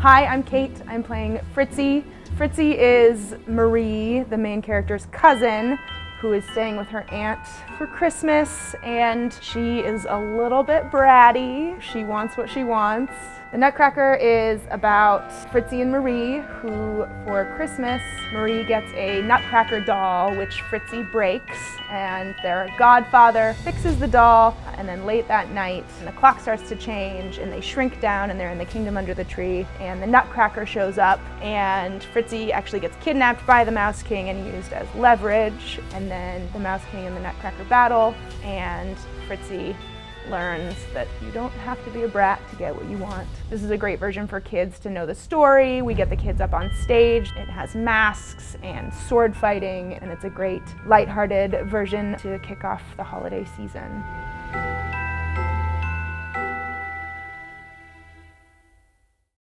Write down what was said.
Hi, I'm Kate. I'm playing Fritzi. Fritzi is Marie, the main character's cousin, who is staying with her aunt for Christmas, and she is a little bit bratty. She wants what she wants. The Nutcracker is about Fritzi and Marie, who for Christmas, Marie gets a Nutcracker doll, which Fritzi breaks, and their godfather fixes the doll, and then late that night, the clock starts to change, and they shrink down, and they're in the kingdom under the tree, and the Nutcracker shows up, and Fritzi actually gets kidnapped by the Mouse King and used as leverage, and then the Mouse King and the Nutcracker battle, and Fritzi learns that you don't have to be a brat to get what you want. This is a great version for kids to know the story. We get the kids up on stage. It has masks and sword fighting, and it's a great lighthearted version to kick off the holiday season.